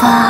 发